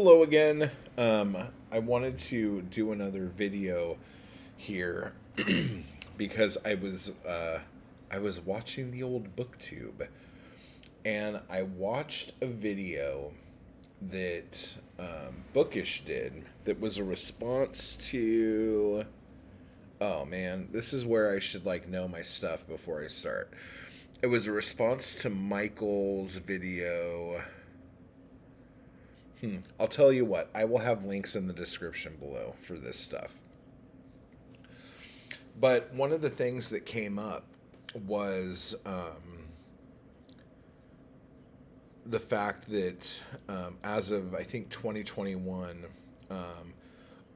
hello again. Um, I wanted to do another video here because I was uh, I was watching the old booktube and I watched a video that um, Bookish did that was a response to oh man this is where I should like know my stuff before I start it was a response to Michael's video Hmm. I'll tell you what, I will have links in the description below for this stuff. But one of the things that came up was um, the fact that um, as of, I think, 2021, um,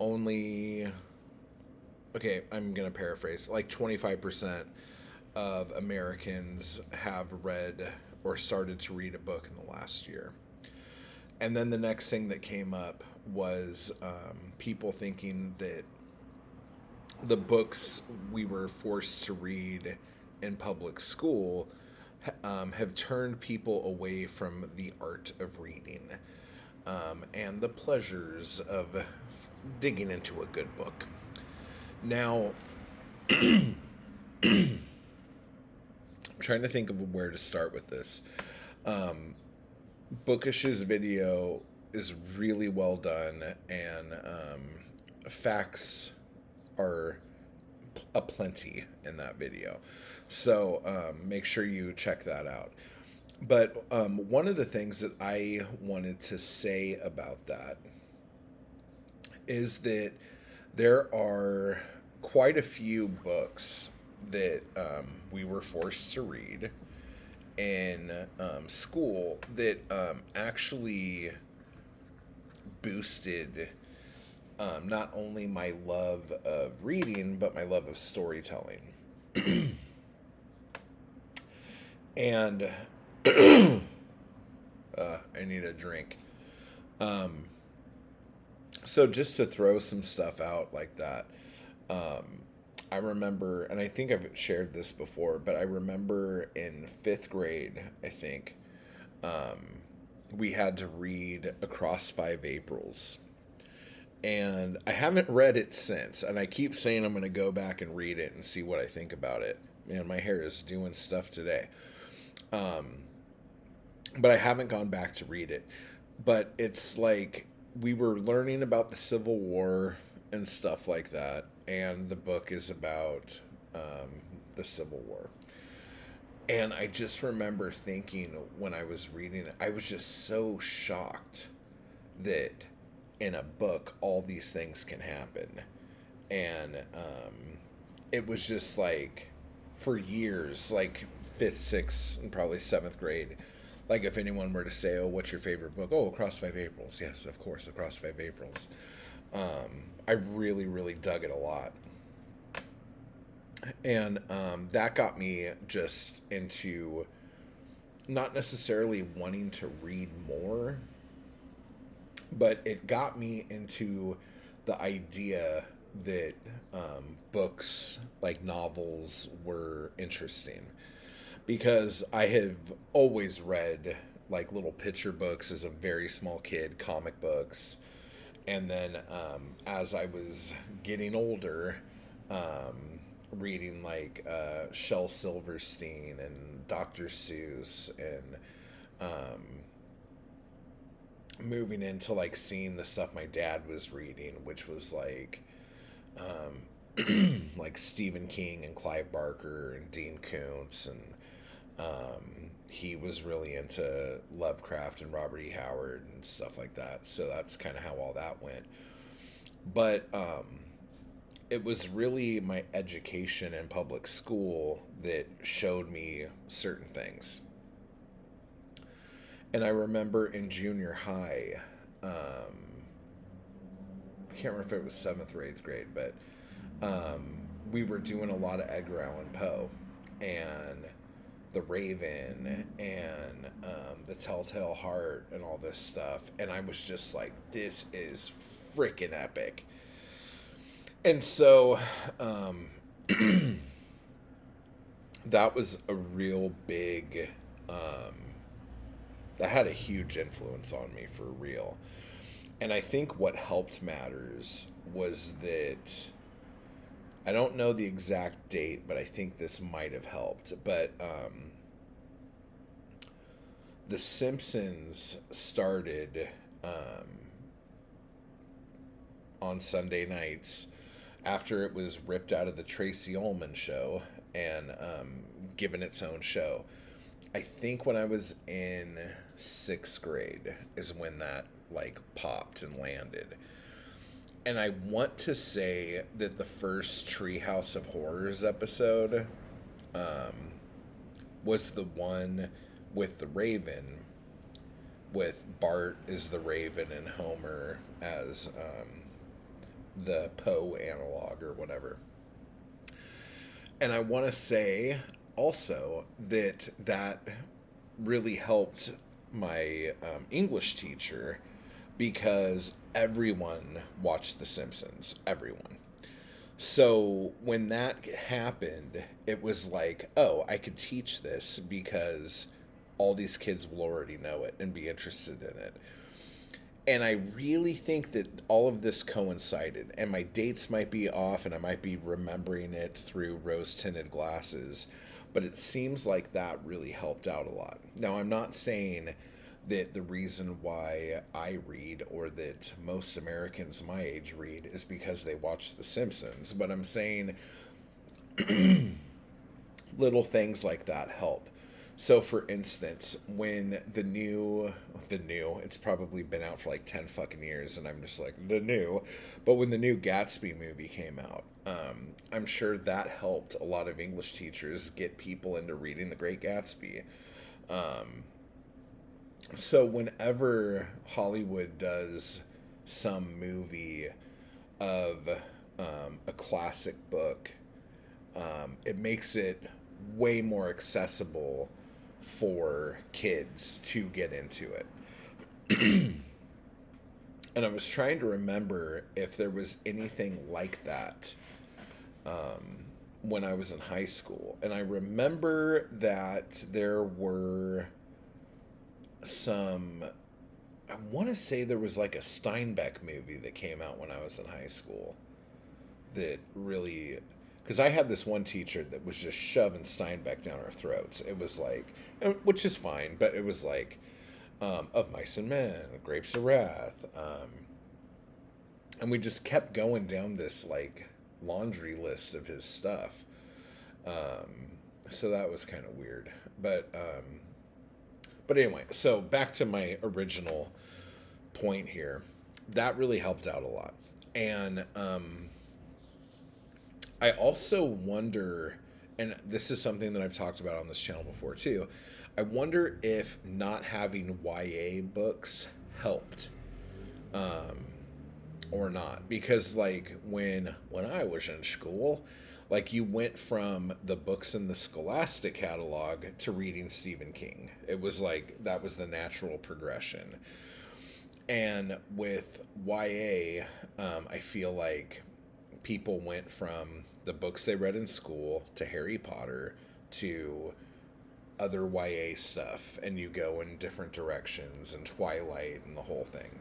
only, okay, I'm going to paraphrase, like 25% of Americans have read or started to read a book in the last year and then the next thing that came up was um, people thinking that the books we were forced to read in public school um, have turned people away from the art of reading um, and the pleasures of digging into a good book. Now, I'm trying to think of where to start with this. Um, Bookish's video is really well done, and um, facts are a plenty in that video. So um, make sure you check that out. But um, one of the things that I wanted to say about that is that there are quite a few books that um, we were forced to read in um, school that um, actually boosted um, not only my love of reading, but my love of storytelling. and uh, I need a drink. Um, so just to throw some stuff out like that, um, I remember, and I think I've shared this before, but I remember in fifth grade, I think, um, we had to read Across Five Aprils. And I haven't read it since, and I keep saying I'm going to go back and read it and see what I think about it. Man, my hair is doing stuff today. Um, but I haven't gone back to read it. But it's like we were learning about the Civil War and stuff like that and the book is about um, the Civil War. And I just remember thinking when I was reading it, I was just so shocked that in a book all these things can happen. And um, it was just like for years, like fifth, sixth, and probably seventh grade. Like if anyone were to say, "Oh, what's your favorite book?" Oh, Across Five Aprils. Yes, of course, Across Five Aprils. Um, I really, really dug it a lot. And um, that got me just into not necessarily wanting to read more, but it got me into the idea that um, books like novels were interesting because I have always read like little picture books as a very small kid, comic books, and then um, as I was getting older, um, reading like uh, Shel Silverstein and Dr. Seuss and um, moving into like seeing the stuff my dad was reading, which was like um, like Stephen King and Clive Barker and Dean Koontz and um, he was really into Lovecraft and Robert E. Howard and stuff like that. So that's kind of how all that went. But um, it was really my education in public school that showed me certain things. And I remember in junior high, um, I can't remember if it was seventh or eighth grade, but um, we were doing a lot of Edgar Allan Poe. And the Raven and um, the Telltale Heart and all this stuff, and I was just like, this is freaking epic. And so, um, that was a real big, um, that had a huge influence on me for real. And I think what helped matters was that I don't know the exact date, but I think this might have helped. But um, The Simpsons started um, on Sunday nights after it was ripped out of the Tracey Ullman show and um, given its own show. I think when I was in sixth grade is when that like popped and landed. And I want to say that the first Treehouse of Horrors episode um, was the one with the Raven, with Bart as the Raven and Homer as um, the Poe analog or whatever. And I want to say also that that really helped my um, English teacher because everyone watched The Simpsons. Everyone. So when that happened, it was like, oh, I could teach this because all these kids will already know it and be interested in it. And I really think that all of this coincided, and my dates might be off, and I might be remembering it through rose tinted glasses, but it seems like that really helped out a lot. Now, I'm not saying that the reason why I read or that most Americans my age read is because they watch The Simpsons, but I'm saying little things like that help. So, for instance, when the new, the new, it's probably been out for like 10 fucking years, and I'm just like, the new, but when the new Gatsby movie came out, um, I'm sure that helped a lot of English teachers get people into reading The Great Gatsby. Um, so, whenever Hollywood does some movie of um, a classic book, um, it makes it way more accessible for kids to get into it. and I was trying to remember if there was anything like that um, when I was in high school. And I remember that there were some. I want to say there was like a Steinbeck movie that came out when I was in high school that really because I had this one teacher that was just shoving Steinbeck down our throats. It was like, which is fine, but it was like, um, of mice and men, grapes of wrath, um, and we just kept going down this like laundry list of his stuff. Um, so that was kind of weird, but um, but anyway, so back to my original point here. That really helped out a lot, and um, I also wonder, and this is something that I've talked about on this channel before too. I wonder if not having YA books helped, um, or not, because like when when I was in school, like you went from the books in the Scholastic catalog to reading Stephen King. It was like that was the natural progression. And with YA, um, I feel like people went from the books they read in school to Harry Potter to other YA stuff, and you go in different directions, and Twilight and the whole thing.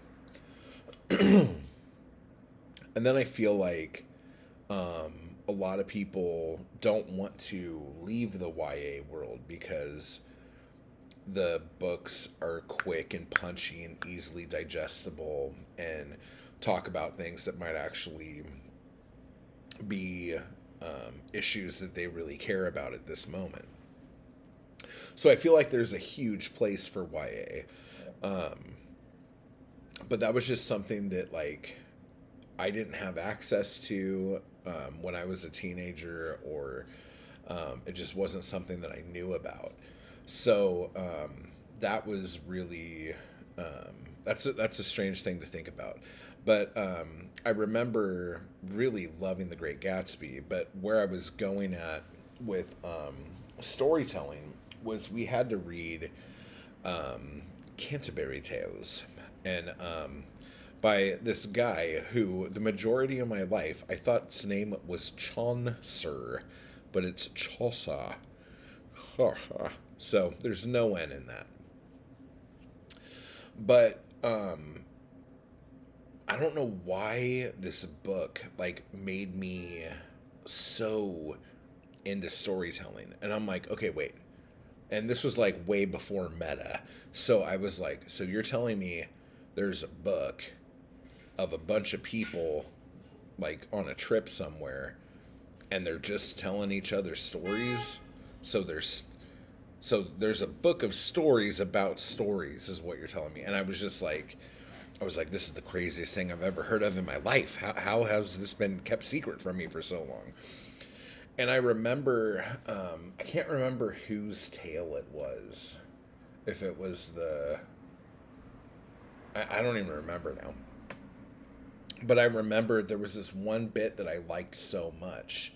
and then I feel like um, a lot of people don't want to leave the YA world because the books are quick and punchy and easily digestible and talk about things that might actually be um, issues that they really care about at this moment. So I feel like there's a huge place for YA. Um, but that was just something that like I didn't have access to um, when I was a teenager, or um, it just wasn't something that I knew about. So um, that was really um, that's a, that's a strange thing to think about. But um, I remember really loving The Great Gatsby. But where I was going at with um, storytelling was we had to read Canterbury Tales. And um, by this guy who, the majority of my life, I thought his name was Chaucer, but it's Chaucer. so there's no N in that. But um, I don't know why this book like made me so into storytelling. And I'm like, okay, wait. And this was like way before meta. So I was like, so you're telling me there's a book of a bunch of people like on a trip somewhere and they're just telling each other stories. So there's so there's a book of stories about stories is what you're telling me. And I was just like I was like this is the craziest thing I've ever heard of in my life. How how has this been kept secret from me for so long? And I remember um I can't remember whose tale it was. If it was the I, I don't even remember now but I remembered there was this one bit that I liked so much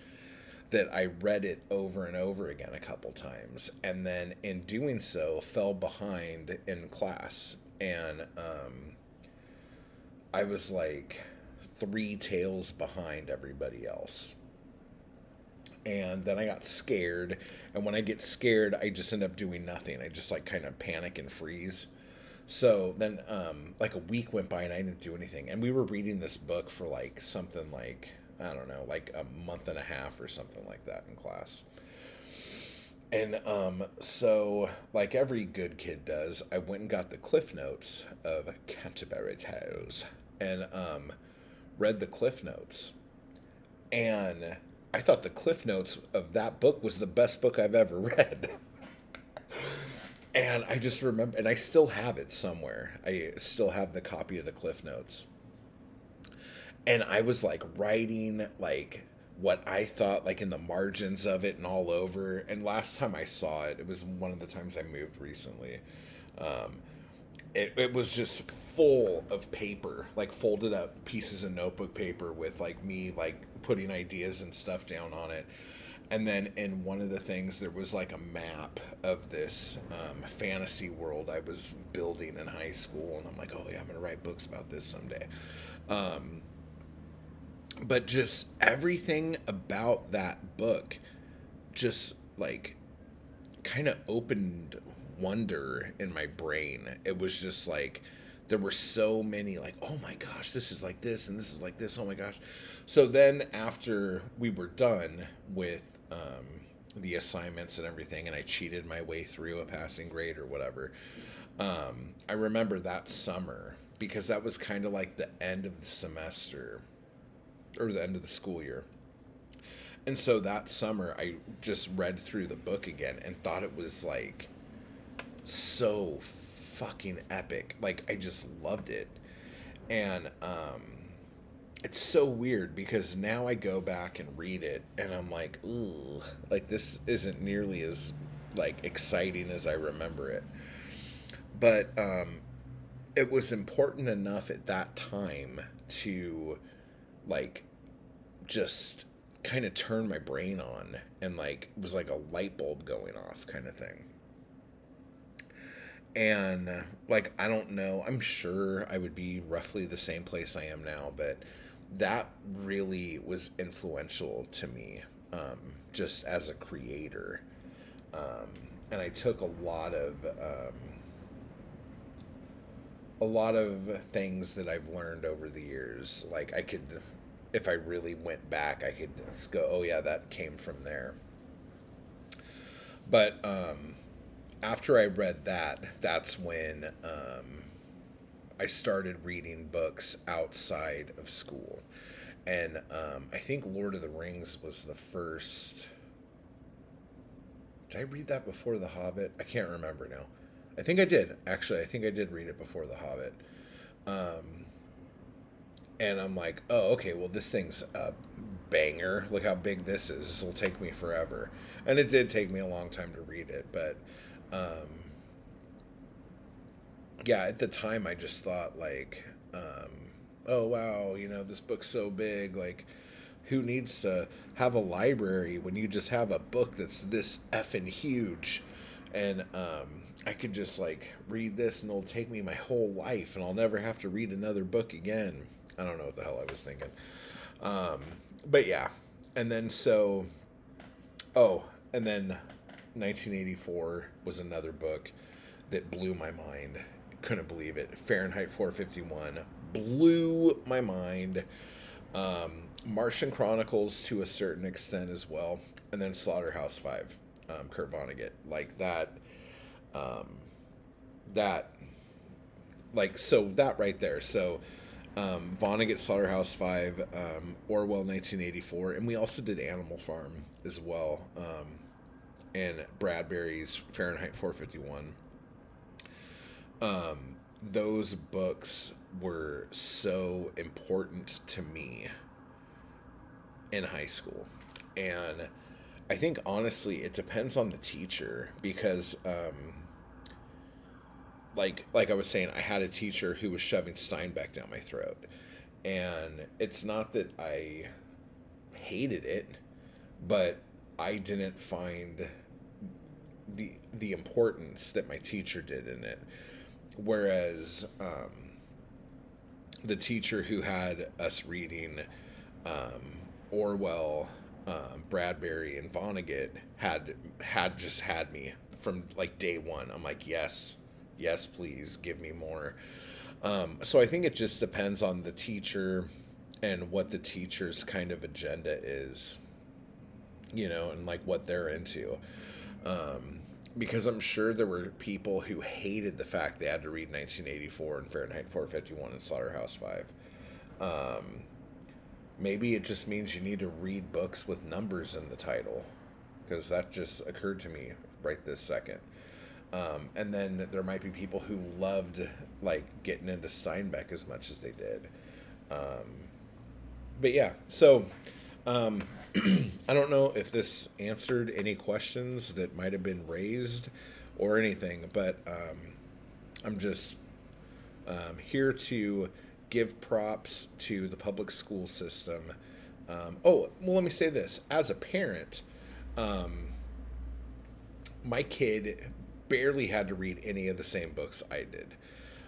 that I read it over and over again a couple times, and then in doing so, fell behind in class, and um, I was like three tales behind everybody else. And then I got scared, and when I get scared, I just end up doing nothing. I just like kind of panic and freeze. So then, um, like a week went by and I didn't do anything. And we were reading this book for like something like, I don't know, like a month and a half or something like that in class. And um, so, like every good kid does, I went and got the Cliff Notes of Canterbury Tales and um, read the Cliff Notes. And I thought the Cliff Notes of that book was the best book I've ever read. And I just remember, and I still have it somewhere. I still have the copy of the Cliff Notes. And I was like writing like what I thought like in the margins of it and all over. And last time I saw it, it was one of the times I moved recently. Um, it, it was just full of paper, like folded up pieces of notebook paper with like me like putting ideas and stuff down on it and then in one of the things there was like a map of this um, fantasy world i was building in high school and i'm like oh yeah i'm gonna write books about this someday. Um, but just everything about that book just like kind of opened wonder in my brain. It was just like there were so many like oh my gosh this is like this and this is like this oh my gosh. So then after we were done with um, the assignments and everything, and I cheated my way through a passing grade or whatever. Um, I remember that summer because that was kind of like the end of the semester or the end of the school year. And so that summer, I just read through the book again and thought it was like so fucking epic. Like, I just loved it. And, um, it's so weird because now I go back and read it and I'm like, ooh, like this isn't nearly as like exciting as I remember it. But um it was important enough at that time to like just kind of turn my brain on and like was like a light bulb going off kind of thing. And like I don't know, I'm sure I would be roughly the same place I am now, but that really was influential to me um, just as a creator. Um, and I took a lot of um, a lot of things that I've learned over the years. Like I could, if I really went back, I could go, "Oh yeah, that came from there." But um, after I read that, that's when um, I started reading books outside of school. And um, I think Lord of the Rings was the first. Did I read that before The Hobbit? I can't remember now. I think I did. Actually, I think I did read it before The Hobbit. Um, and I'm like, oh, okay, well, this thing's a banger. Look how big this is. This will take me forever. And it did take me a long time to read it, but. Um, yeah, at the time I just thought like, um, oh wow, you know, this book's so big, like who needs to have a library when you just have a book that's this effing huge and um, I could just like read this and it'll take me my whole life and I'll never have to read another book again. I don't know what the hell I was thinking. Um, but yeah. And then so, oh, and then 1984 was another book that blew my mind couldn't believe it. Fahrenheit 451 blew my mind. Um, Martian Chronicles to a certain extent as well, and then Slaughterhouse Five, um, Kurt Vonnegut, like that, um, that, like so that right there. So um, Vonnegut Slaughterhouse Five, um, Orwell 1984, and we also did Animal Farm as well, um, and Bradbury's Fahrenheit 451. Um, those books were so important to me in high school. And I think honestly, it depends on the teacher because, um, like, like I was saying, I had a teacher who was shoving Steinbeck down my throat, and it's not that I hated it, but I didn't find the the importance that my teacher did in it. Whereas um, the teacher who had us reading um, Orwell, um, Bradbury, and Vonnegut had had just had me from like day one. I'm like, yes, yes, please give me more. Um, so I think it just depends on the teacher and what the teacher's kind of agenda is, you know, and like what they're into. Um, because I'm sure there were people who hated the fact they had to read 1984 and Fahrenheit 451 and Slaughterhouse Five. Um, maybe it just means you need to read books with numbers in the title because that just occurred to me right this second um, and then there might be people who loved like getting into steinbeck as much as they did um, but yeah so um, i don't know if this answered any questions that might have been raised or anything but um, i'm just um, here to give props to the public school system. Um, oh, well, let me say this. As a parent, um, my kid barely had to read any of the same books I did.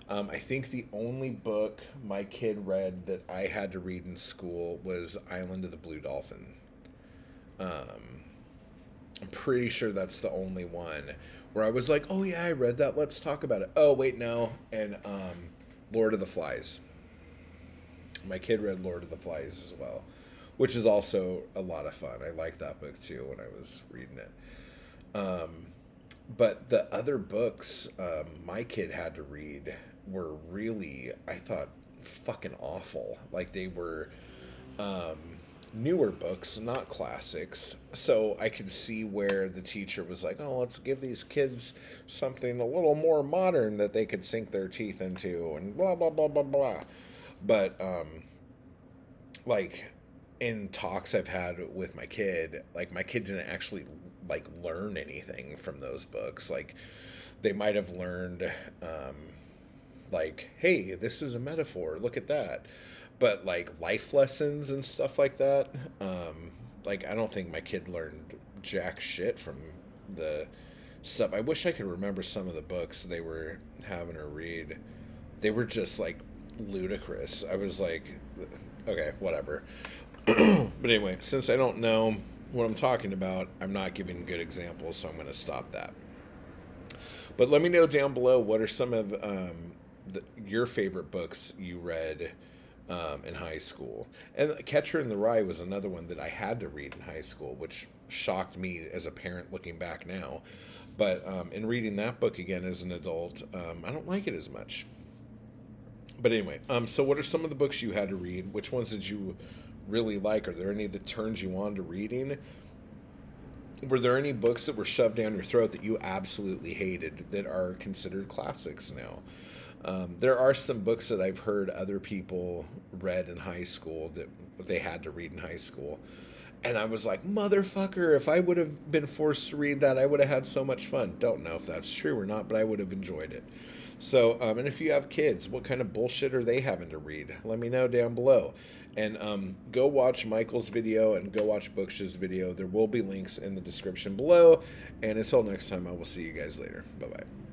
Um, I think the only book my kid read that I had to read in school was Island of the Blue Dolphin. Um, I'm pretty sure that's the only one where I was like, oh, yeah, I read that. Let's talk about it. Oh, wait, no. And um, Lord of the Flies. My kid read Lord of the Flies as well, which is also a lot of fun. I liked that book too when I was reading it. Um, but the other books um, my kid had to read were really, I thought, fucking awful. Like they were um, newer books, not classics. So I could see where the teacher was like, oh, let's give these kids something a little more modern that they could sink their teeth into, and blah, blah, blah, blah, blah but um like in talks I've had with my kid, like my kid didn't actually like learn anything from those books. Like they might have learned um like, hey, this is a metaphor, look at that. But like life lessons and stuff like that, um, like I don't think my kid learned jack shit from the stuff. I wish I could remember some of the books they were having her read. They were just like ludicrous. I was like, okay, whatever. but anyway, since I don't know what I'm talking about, I'm not giving good examples, so I'm going to stop that. But let me know down below what are some of um, the, your favorite books you read um, in high school. And Catcher in the Rye was another one that I had to read in high school, which shocked me as a parent looking back now. But um, in reading that book again as an adult, um, I don't like it as much but anyway, um, so what are some of the books you had to read? Which ones did you really like? Are there any that turned you on to reading? Were there any books that were shoved down your throat that you absolutely hated that are considered classics now? Um, there are some books that I've heard other people read in high school that they had to read in high school. And I was like, motherfucker, if I would have been forced to read that, I would have had so much fun. Don't know if that's true or not, but I would have enjoyed it. So, um, and if you have kids, what kind of bullshit are they having to read? Let me know down below. And um, go watch Michael's video and go watch Bookish's video. There will be links in the description below. And until next time, I will see you guys later. Bye bye.